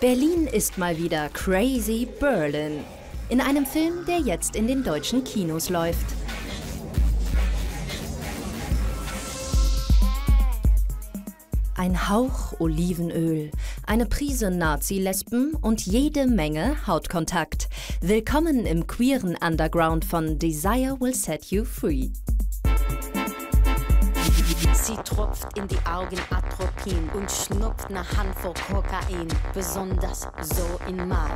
Berlin ist mal wieder Crazy Berlin. In einem Film, der jetzt in den deutschen Kinos läuft. Ein Hauch Olivenöl, eine Prise Nazi-Lesben und jede Menge Hautkontakt. Willkommen im queeren Underground von Desire Will Set You Free. Sie tropft in die Augen Atropin und schnupft eine Handvoll Kokain, besonders so in Mai.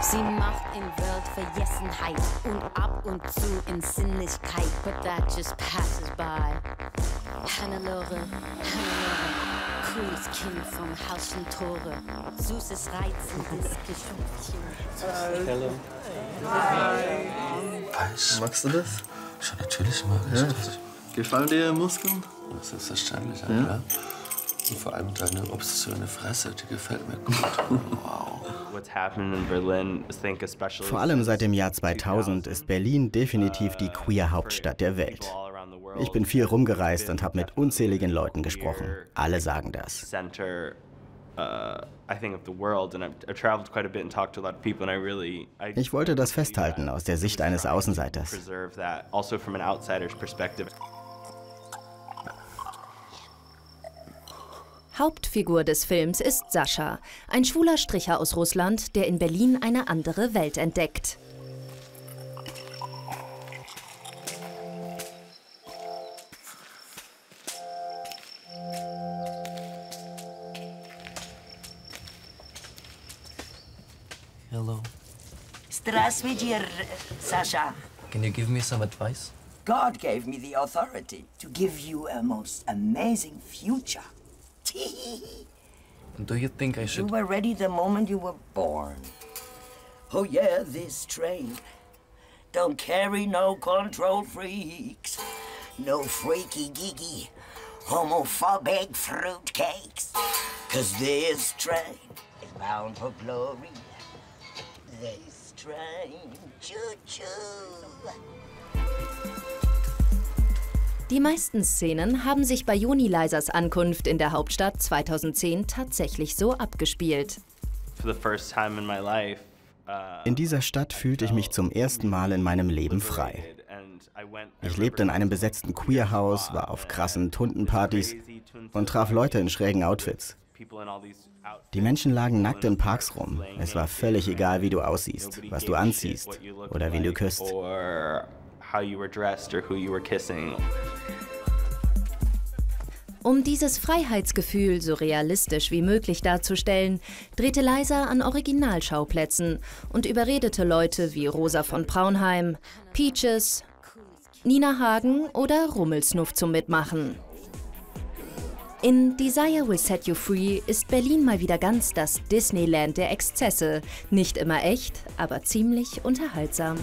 Sie macht in Welt Vergessenheit und ab und zu in Sinnlichkeit, but that just passes by. Hannelore, Hannelore, cooles Kind vom Haus und Tore, süßes, reizendes Geschöpfchen. Hello. Weiß. Magst du das? Schon natürlich mag ich Ja. das. Gefallen dir Muskeln? Selbstverständlich, ja. Ja. klar. Und vor allem deine obszöne Fresse, die gefällt mir gut. wow. What's happening in Berlin, I think especially Vor allem seit dem Jahr 2000 ist Berlin definitiv die Queer-Hauptstadt der Welt. Ich bin viel rumgereist und habe mit unzähligen Leuten gesprochen. Alle sagen das. uh, I think of the world and I've, I've traveled quite a bit and talked to a lot of people and I really I Ich wollte das festhalten aus der Sicht eines Außenseiters. Hauptfigur des Films ist Sascha, ein schwuler Stricher aus Russland, der in Berlin eine andere Welt entdeckt. Hello. Здравствуйте, Sasha. Can you give me some advice? God gave me the authority to give you a most amazing future. Do you think I should? You were ready the moment you were born. Oh yeah, this train don't carry no control freaks, no freaky geeky homophobic fruitcakes. Cause this train is bound for glory. This train, choo-choo. Die meisten Szenen haben sich bei Joni Leisers Ankunft in der Hauptstadt 2010 tatsächlich so abgespielt. In uh, In dieser Stadt fühlte ich mich zum ersten Mal in meinem Leben frei. Ich lebte in einem besetzten Queerhaus, war auf krassen Tuntenpartys und traf Leute in schrägen Outfits. Die Menschen lagen nackt in Parks rum. Es war völlig egal, wie du aussiehst, was du anziehst oder wen du küsst. Um dieses Freiheitsgefühl so realistisch wie möglich darzustellen, drehte Leiser an Originalschauplätzen und überredete Leute wie Rosa von Braunheim, Peaches, Nina Hagen oder Rummelsnuff zum Mitmachen. In Desire Will Set You Free ist Berlin mal wieder ganz das Disneyland der Exzesse. Nicht immer echt, aber ziemlich unterhaltsam.